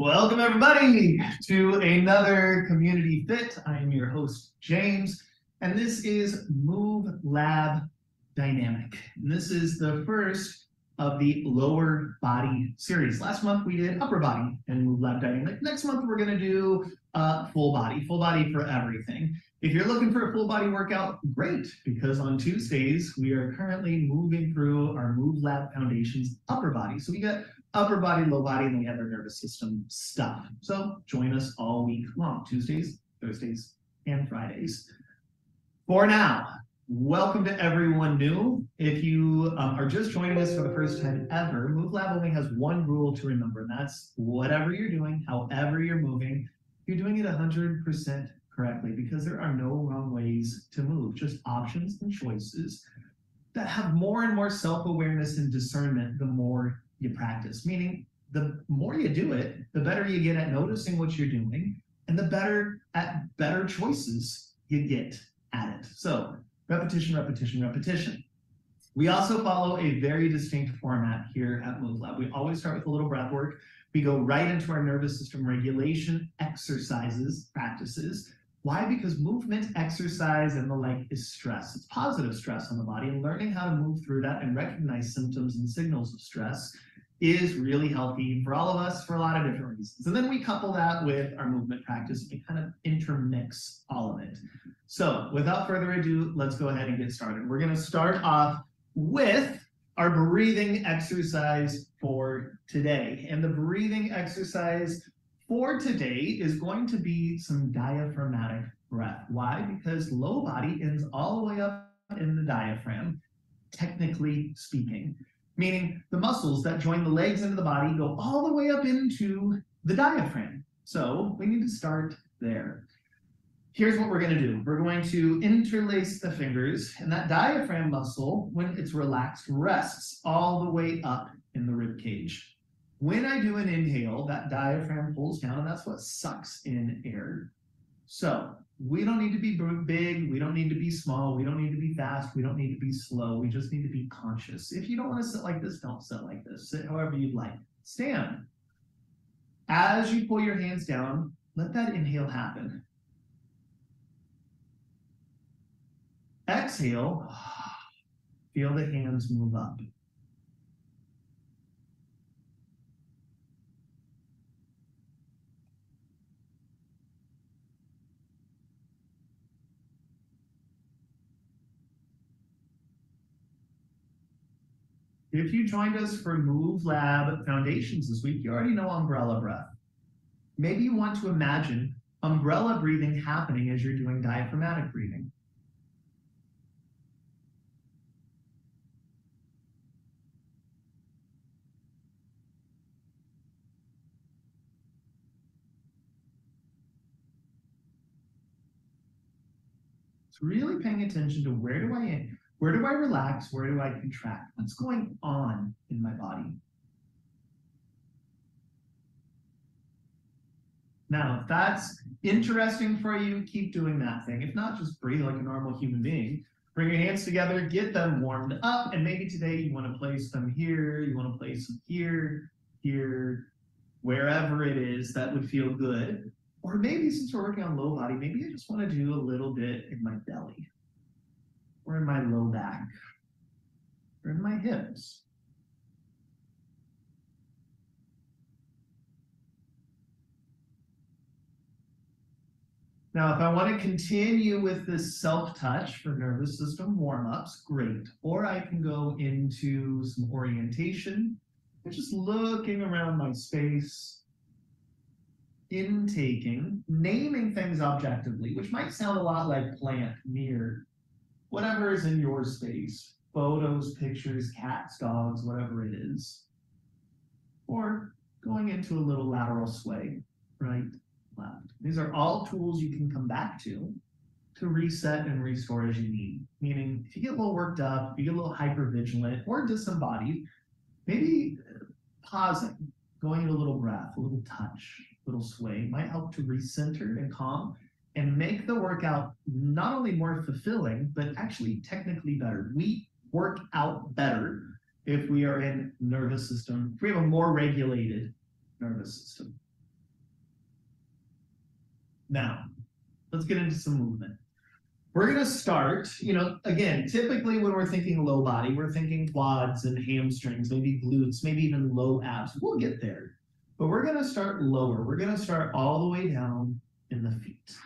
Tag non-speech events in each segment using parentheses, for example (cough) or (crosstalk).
Welcome, everybody, to another Community Fit. I am your host, James, and this is Move Lab Dynamic. And this is the first of the lower body series. Last month we did upper body and Move Lab Dynamic. Next month we're going to do uh, full body, full body for everything. If you're looking for a full body workout, great, because on Tuesdays we are currently moving through our Move Lab Foundations upper body. So we got upper body, low body, and we have our nervous system stuff. So join us all week long, Tuesdays, Thursdays, and Fridays. For now, welcome to everyone new. If you um, are just joining us for the first time ever, Move Lab only has one rule to remember, and that's whatever you're doing, however you're moving, you're doing it 100% correctly because there are no wrong ways to move, just options and choices that have more and more self-awareness and discernment the more you practice. Meaning, the more you do it, the better you get at noticing what you're doing, and the better at better choices you get at it. So, repetition, repetition, repetition. We also follow a very distinct format here at Move Lab. We always start with a little breath work. We go right into our nervous system regulation exercises, practices. Why? Because movement, exercise, and the like is stress. It's positive stress on the body, and learning how to move through that and recognize symptoms and signals of stress is really healthy for all of us for a lot of different reasons. And then we couple that with our movement practice and kind of intermix all of it. So without further ado, let's go ahead and get started. We're going to start off with our breathing exercise for today. And the breathing exercise for today is going to be some diaphragmatic breath. Why? Because low body ends all the way up in the diaphragm, technically speaking meaning the muscles that join the legs into the body go all the way up into the diaphragm. So we need to start there. Here's what we're going to do. We're going to interlace the fingers, and that diaphragm muscle, when it's relaxed, rests all the way up in the rib cage. When I do an inhale, that diaphragm pulls down, and that's what sucks in air. So we don't need to be big. We don't need to be small. We don't need to be fast. We don't need to be slow. We just need to be conscious. If you don't want to sit like this, don't sit like this. Sit however you'd like. Stand. As you pull your hands down, let that inhale happen. Exhale. (sighs) Feel the hands move up. If you joined us for Move Lab Foundations this week, you already know umbrella breath. Maybe you want to imagine umbrella breathing happening as you're doing diaphragmatic breathing. Really paying attention to where do I where do I relax? Where do I contract? What's going on in my body? Now, if that's interesting for you, keep doing that thing. If not, just breathe like a normal human being. Bring your hands together, get them warmed up, and maybe today you want to place them here, you want to place them here, here, wherever it is that would feel good. Or maybe since we're working on low body, maybe I just want to do a little bit in my belly or in my low back, or in my hips. Now, if I want to continue with this self-touch for nervous system warm-ups, great. Or I can go into some orientation just looking around my space, intaking, naming things objectively, which might sound a lot like plant, near, whatever is in your space photos, pictures, cats, dogs, whatever it is. Or going into a little lateral sway, right, left. These are all tools you can come back to to reset and restore as you need. Meaning, if you get a little worked up, you get a little hyper vigilant or disembodied, maybe uh, pausing, going in a little breath, a little touch, a little sway might help to recenter and calm and make the workout not only more fulfilling, but actually technically better. We work out better if we are in nervous system, if we have a more regulated nervous system. Now, let's get into some movement. We're gonna start, you know, again, typically when we're thinking low body, we're thinking quads and hamstrings, maybe glutes, maybe even low abs. We'll get there. But we're gonna start lower. We're gonna start all the way down in the feet.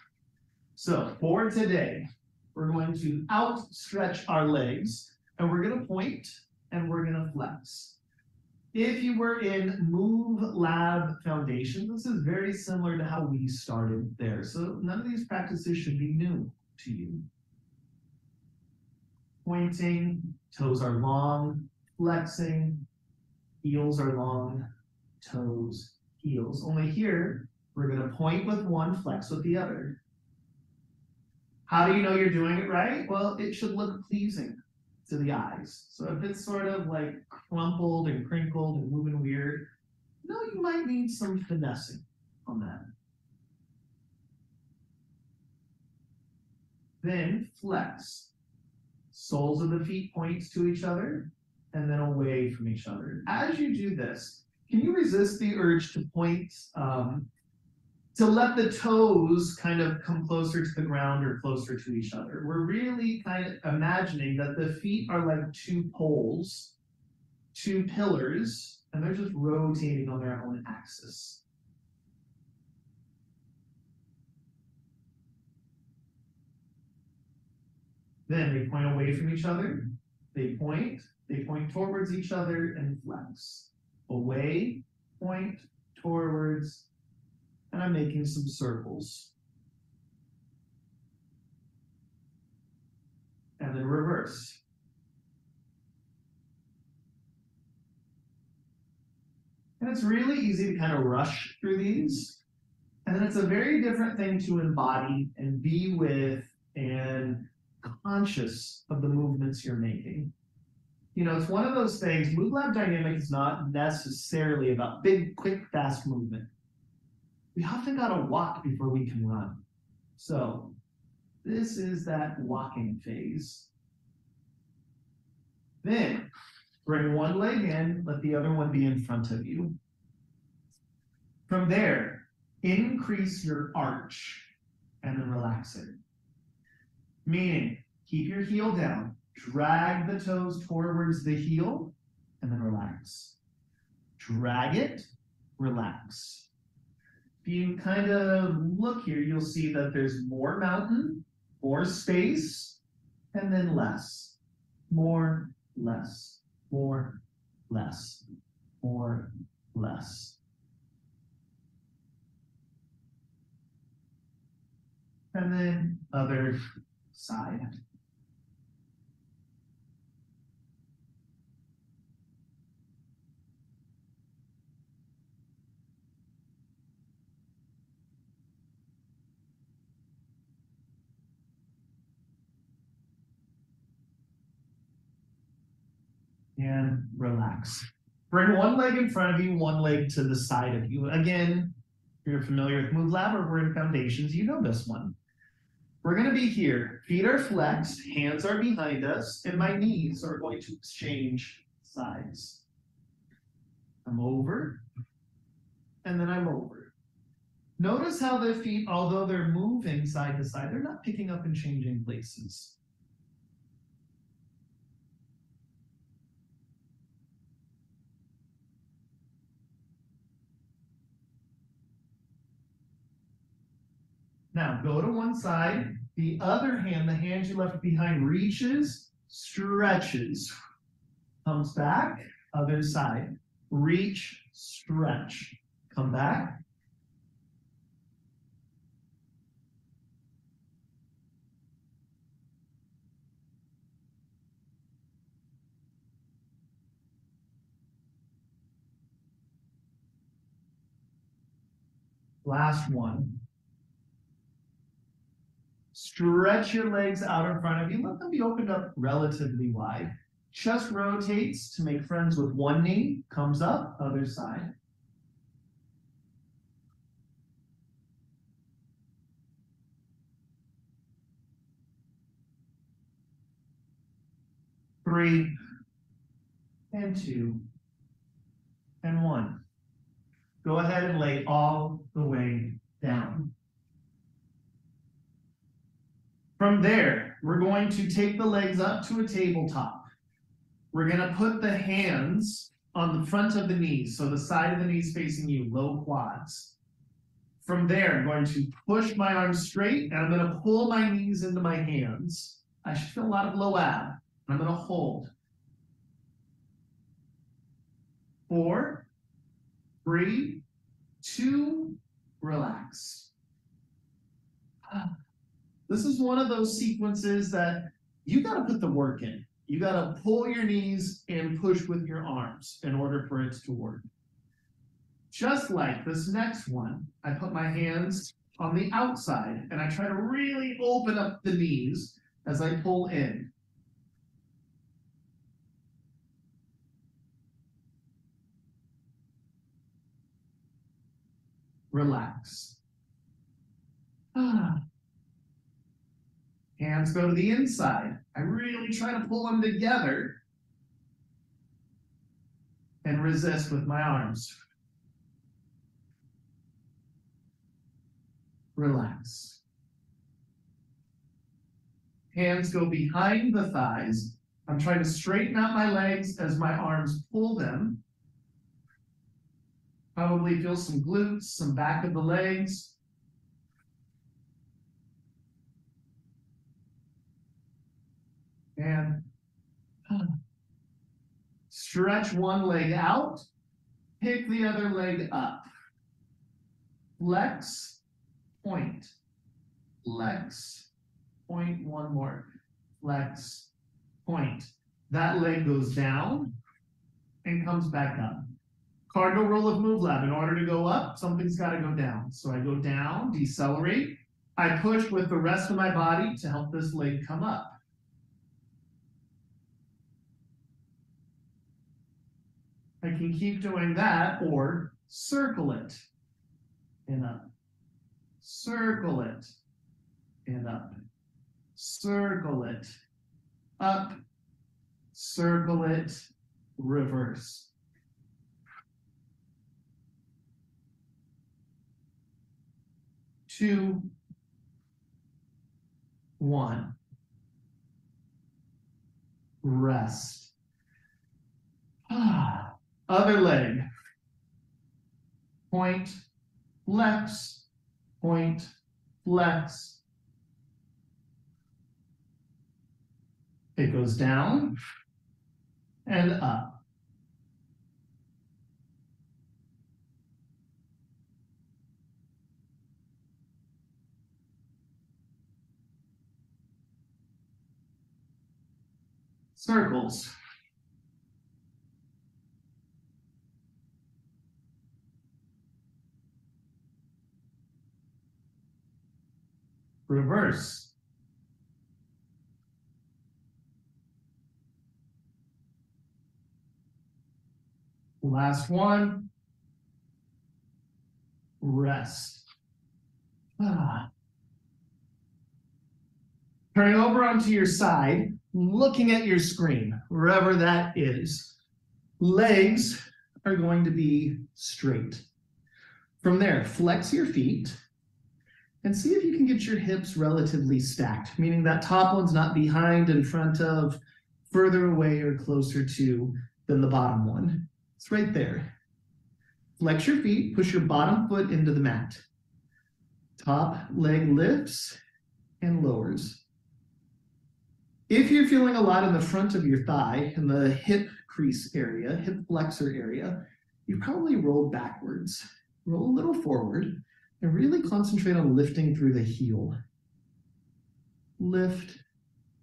So for today, we're going to outstretch our legs and we're gonna point and we're gonna flex. If you were in Move Lab Foundation, this is very similar to how we started there. So none of these practices should be new to you. Pointing, toes are long, flexing, heels are long, toes, heels. Only here, we're gonna point with one, flex with the other. How do you know you're doing it right? Well, it should look pleasing to the eyes. So if it's sort of like crumpled and crinkled and moving weird, no, you might need some finessing on that. Then flex. Soles of the feet points to each other and then away from each other. As you do this, can you resist the urge to point um, to let the toes kind of come closer to the ground or closer to each other. We're really kind of imagining that the feet are like two poles, two pillars, and they're just rotating on their own axis. Then they point away from each other, they point, they point towards each other and flex. Away, point, towards, and I'm making some circles. And then reverse. And it's really easy to kind of rush through these. And then it's a very different thing to embody and be with and conscious of the movements you're making. You know, it's one of those things, Move Lab Dynamic is not necessarily about big, quick, fast movement we often got to walk before we can run. So this is that walking phase. Then bring one leg in, let the other one be in front of you. From there, increase your arch and then relax it. Meaning, keep your heel down, drag the toes towards the heel, and then relax. Drag it, relax. If you kind of look here, you'll see that there's more mountain, more space, and then less. More, less, more, less, more, less. And then other side. And relax. Bring one leg in front of you, one leg to the side of you. Again, if you're familiar with Move Lab or we're in Foundations, you know this one. We're going to be here. Feet are flexed, hands are behind us, and my knees are going to exchange sides. I'm over, and then I'm over. Notice how the feet, although they're moving side to side, they're not picking up and changing places. Now go to one side. The other hand, the hand you left behind, reaches, stretches, comes back, other side. Reach, stretch, come back. Last one. Stretch your legs out in front of you. Let them be opened up relatively wide. Chest rotates to make friends with one knee. Comes up, other side. Three, and two, and one. Go ahead and lay all the way down. From there, we're going to take the legs up to a tabletop. We're gonna put the hands on the front of the knees, so the side of the knees facing you, low quads. From there, I'm going to push my arms straight and I'm gonna pull my knees into my hands. I should feel a lot of low ab. I'm gonna hold. Four, three, two, relax. Ah. This is one of those sequences that you got to put the work in. You got to pull your knees and push with your arms in order for it to work. Just like this next one, I put my hands on the outside and I try to really open up the knees as I pull in. Relax. Ah. Hands go to the inside. I really try to pull them together and resist with my arms. Relax. Hands go behind the thighs. I'm trying to straighten out my legs as my arms pull them. Probably feel some glutes, some back of the legs. And uh, stretch one leg out, pick the other leg up. Flex, point, flex, point, one more, flex, point. That leg goes down and comes back up. Cardinal rule of move lab, in order to go up, something's gotta go down. So I go down, decelerate, I push with the rest of my body to help this leg come up. I can keep doing that or circle it and up, circle it and up, circle it up, circle it, reverse. Two, one. Rest. Ah. Other leg. Point, flex, point, flex. It goes down and up. Circles. Reverse. Last one. Rest. Ah. Turning over onto your side, looking at your screen, wherever that is. Legs are going to be straight. From there, flex your feet and see if you can get your hips relatively stacked, meaning that top one's not behind, in front of, further away or closer to than the bottom one. It's right there. Flex your feet, push your bottom foot into the mat. Top leg lifts and lowers. If you're feeling a lot in the front of your thigh, in the hip crease area, hip flexor area, you probably rolled backwards. Roll a little forward and really concentrate on lifting through the heel. Lift,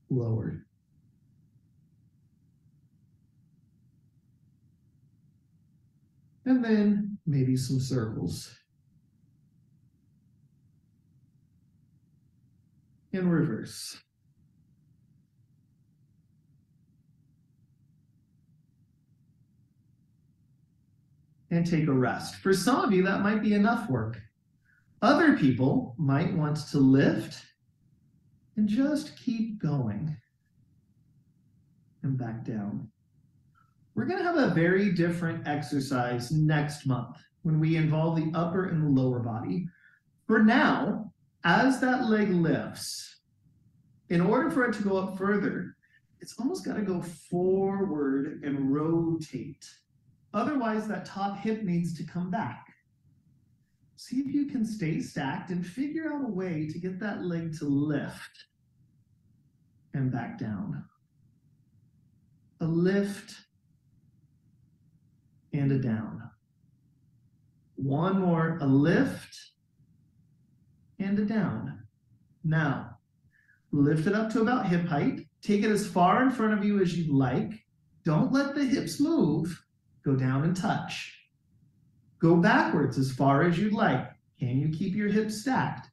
lower. And then maybe some circles. In reverse. And take a rest. For some of you, that might be enough work. Other people might want to lift and just keep going and back down. We're going to have a very different exercise next month when we involve the upper and the lower body. For now, as that leg lifts, in order for it to go up further, it's almost got to go forward and rotate. Otherwise, that top hip needs to come back. See if you can stay stacked and figure out a way to get that leg to lift and back down. A lift and a down. One more, a lift and a down. Now, lift it up to about hip height. Take it as far in front of you as you'd like. Don't let the hips move. Go down and touch. Go backwards as far as you'd like. Can you keep your hips stacked?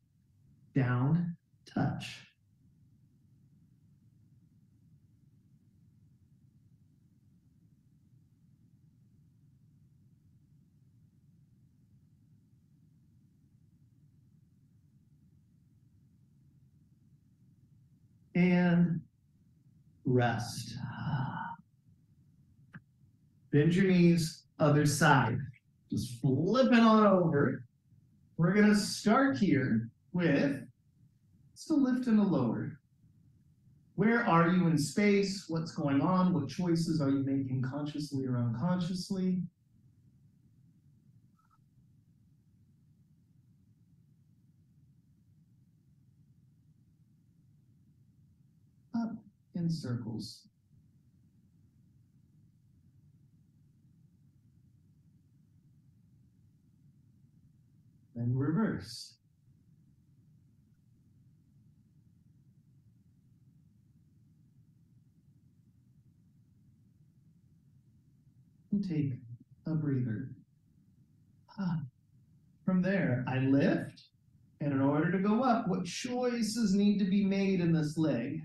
Down, touch. and rest. Bend your knees, other side. Just flipping on over. We're gonna start here with just a lift and a lower. Where are you in space? What's going on? What choices are you making consciously or unconsciously? Up in circles. Then reverse. And take a breather. Ah. From there, I lift, and in order to go up, what choices need to be made in this leg?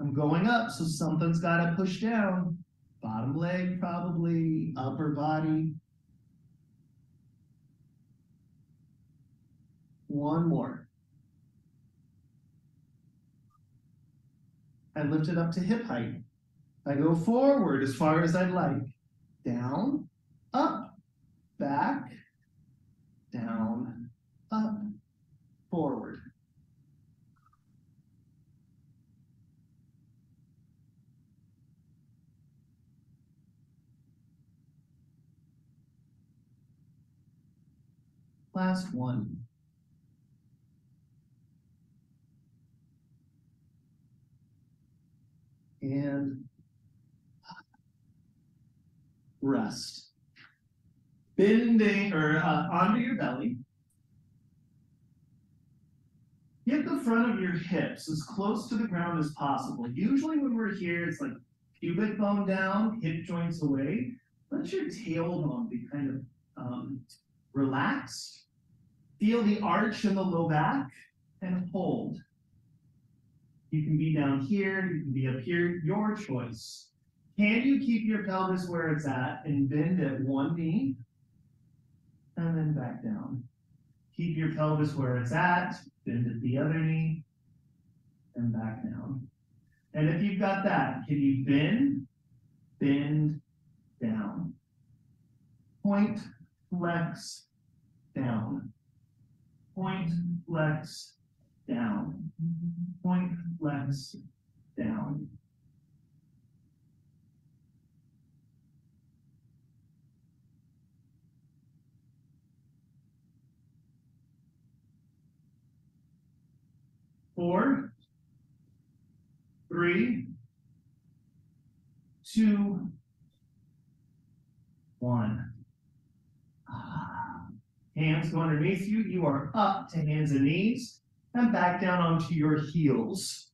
I'm going up, so something's got to push down. Bottom leg, probably, upper body. One more. I lift it up to hip height. I go forward as far as I'd like. Down, up, back, down, up, forward. Last one. And rest. Bending or uh, onto your belly. Get the front of your hips as close to the ground as possible. Usually when we're here, it's like pubic bone down, hip joints away. Let your tailbone be kind of um, relaxed. Feel the arch in the low back and hold. You can be down here, you can be up here, your choice. Can you keep your pelvis where it's at and bend at one knee and then back down? Keep your pelvis where it's at, bend at the other knee and back down. And if you've got that, can you bend, bend, down? Point, flex, down. Point, flex, down. Point, flex, down. Four, three, two, one. Ah. Hands go underneath you. You are up to hands and knees and back down onto your heels.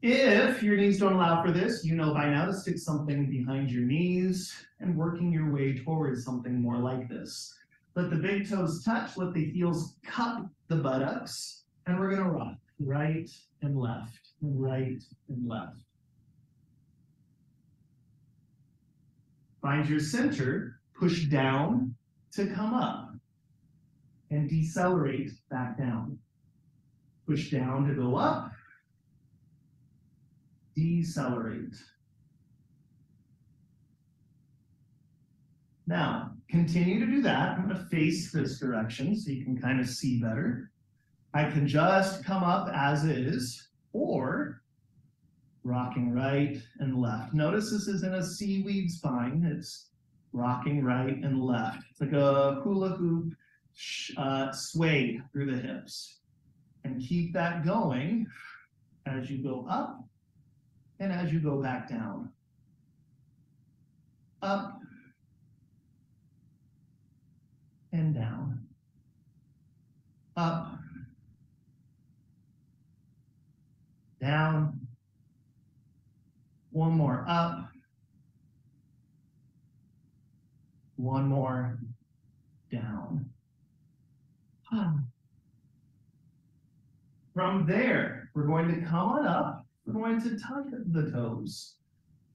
If your knees don't allow for this, you know by now to stick something behind your knees and working your way towards something more like this. Let the big toes touch, let the heels cup the buttocks, and we're gonna rock right and left, right and left. Find your center, push down to come up and decelerate back down. Push down to go up, decelerate. Now, continue to do that. I'm going to face this direction so you can kind of see better. I can just come up as is, or rocking right and left. Notice this isn't a seaweed spine, it's rocking right and left. It's like a hula hoop uh, sway through the hips. And keep that going as you go up and as you go back down. Up and down. Up, down. One more up. One more down. From there, we're going to come on up. We're going to tuck the toes.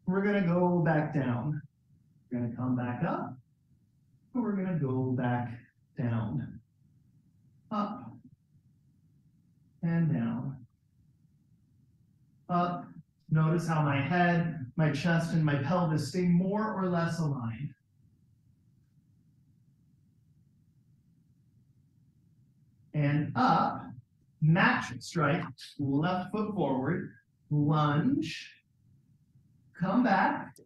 We're going to go back down. We're going to come back up. We're going to go back down. Up and down. Up. Notice how my head, my chest, and my pelvis stay more or less aligned. And up, match strike, left foot forward, lunge, come back,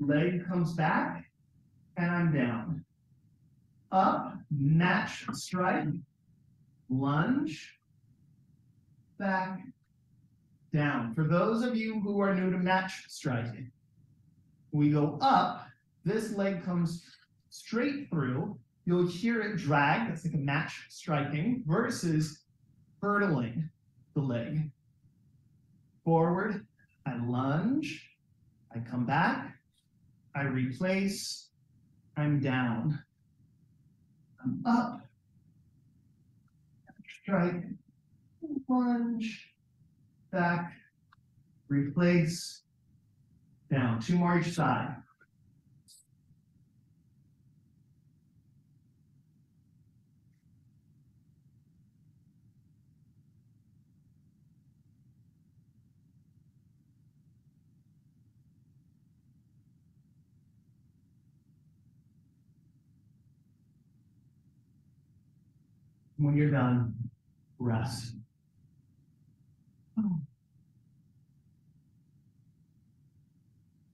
leg comes back, and I'm down. Up, match strike, lunge, back, down. For those of you who are new to match striking, we go up, this leg comes straight through, you'll hear it drag, that's like a match striking, versus hurdling the leg. Forward, I lunge, I come back, I replace, I'm down. I'm up, strike, lunge, back, replace, down. Two more each side. When you're done, rest.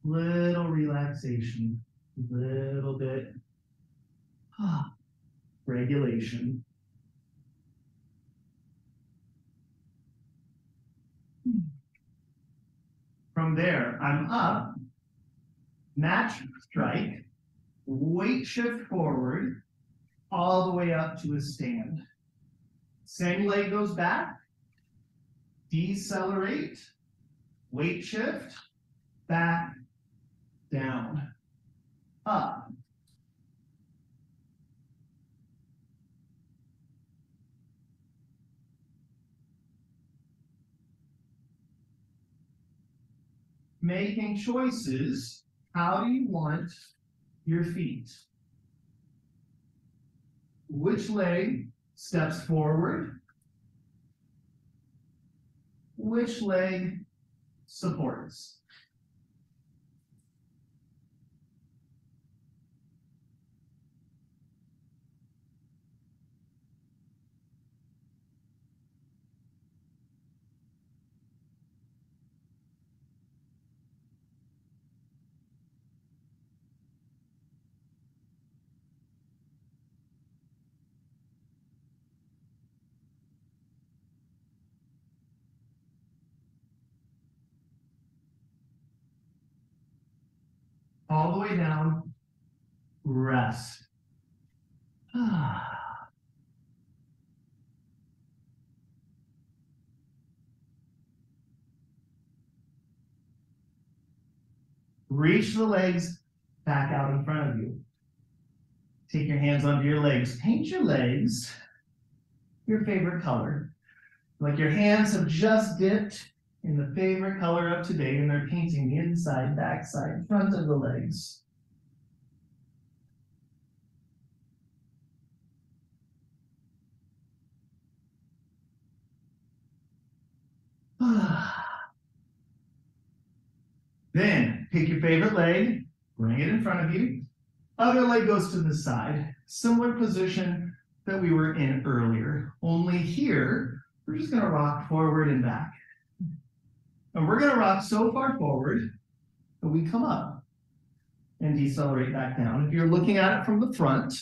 Little relaxation, little bit ah, regulation. From there, I'm up, match strike, weight shift forward, all the way up to a stand. Same leg goes back, decelerate, weight shift, back, down, up. Making choices, how do you want your feet? Which leg steps forward? Which leg supports? all the way down, rest. (sighs) Reach the legs back out in front of you. Take your hands under your legs. Paint your legs your favorite color. Like your hands have just dipped in the favorite color of today, and they're painting the inside, backside, front of the legs. (sighs) then pick your favorite leg, bring it in front of you. Other leg goes to the side. Similar position, that we were in earlier. Only here, we're just gonna rock forward and back. And we're gonna rock so far forward that we come up and decelerate back down. If you're looking at it from the front,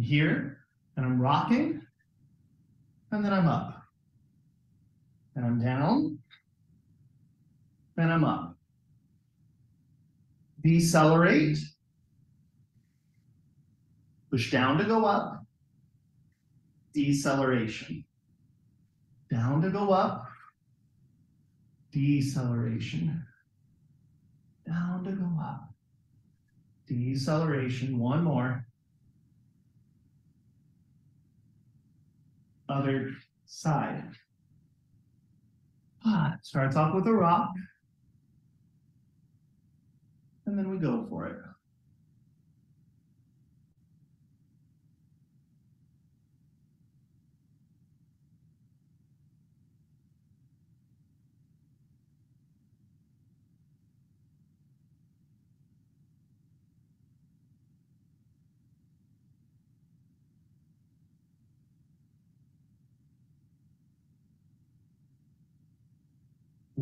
here, and I'm rocking, and then I'm up. And I'm down, and I'm up. Decelerate. Push down to go up. Deceleration. Down to go up. Deceleration. Down to go up. Deceleration. One more. Other side. Ah, starts off with a rock. And then we go for it.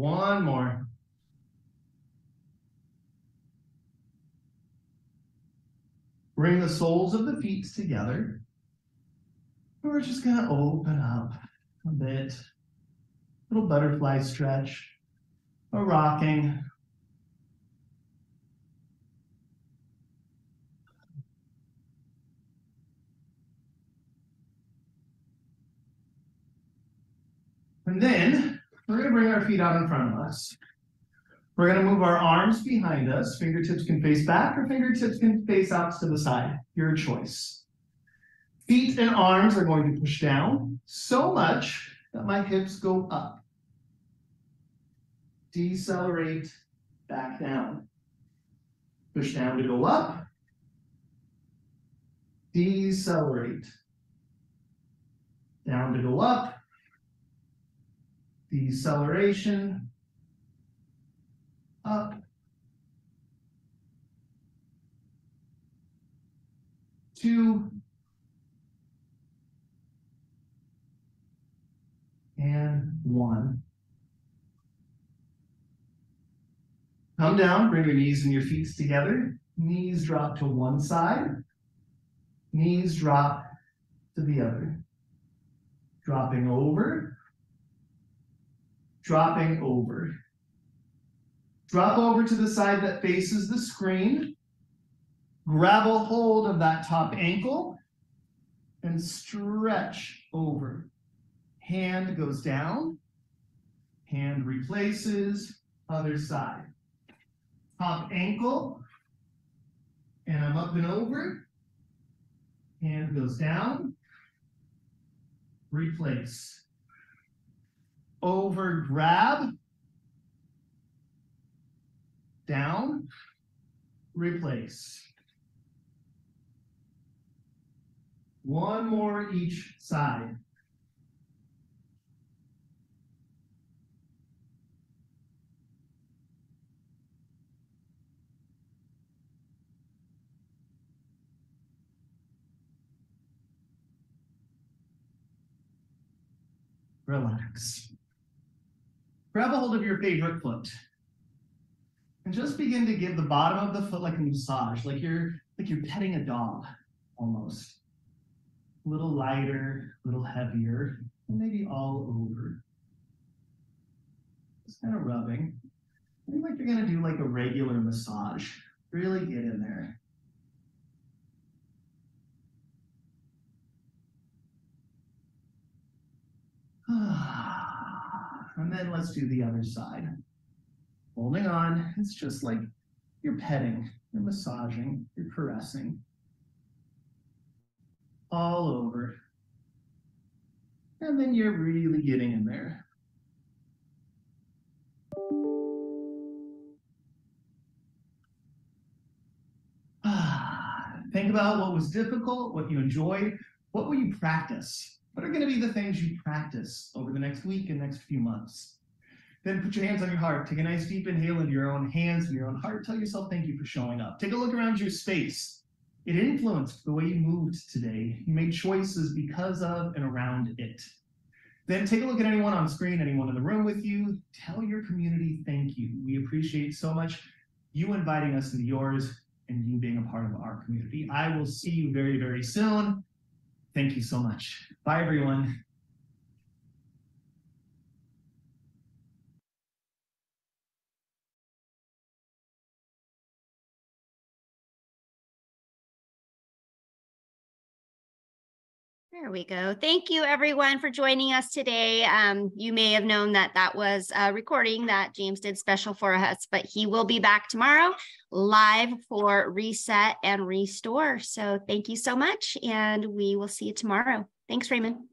One more. Bring the soles of the feet together. We're just gonna open up a bit. Little butterfly stretch. A rocking. And then we're gonna bring our feet out in front of us. We're gonna move our arms behind us. Fingertips can face back or fingertips can face out to the side. Your choice. Feet and arms are going to push down so much that my hips go up. Decelerate back down. Push down to go up. Decelerate. Down to go up. Deceleration. Up. Two. And one. Come down, bring your knees and your feet together. Knees drop to one side. Knees drop to the other. Dropping over. Dropping over. Drop over to the side that faces the screen. Grab a hold of that top ankle and stretch over. Hand goes down. Hand replaces other side. Top ankle. And I'm up and over. Hand goes down. Replace. Over grab down, replace. One more each side. Relax. Grab a hold of your favorite foot. And just begin to give the bottom of the foot like a massage, like you're like you're petting a dog almost. A little lighter, a little heavier, and maybe all over. Just kind of rubbing. Maybe like you're gonna do like a regular massage. Really get in there. (sighs) Ah. And then let's do the other side holding on. It's just like you're petting, you're massaging, you're caressing. All over. And then you're really getting in there. (sighs) Think about what was difficult, what you enjoyed, what will you practice? What are going to be the things you practice over the next week and next few months? Then put your hands on your heart. Take a nice deep inhale into your own hands and your own heart. Tell yourself thank you for showing up. Take a look around your space. It influenced the way you moved today. You made choices because of and around it. Then take a look at anyone on screen, anyone in the room with you. Tell your community thank you. We appreciate so much you inviting us into yours and you being a part of our community. I will see you very, very soon. Thank you so much. Bye, everyone. There we go. Thank you everyone for joining us today. Um, you may have known that that was a recording that James did special for us, but he will be back tomorrow live for reset and restore. So thank you so much and we will see you tomorrow. Thanks, Raymond.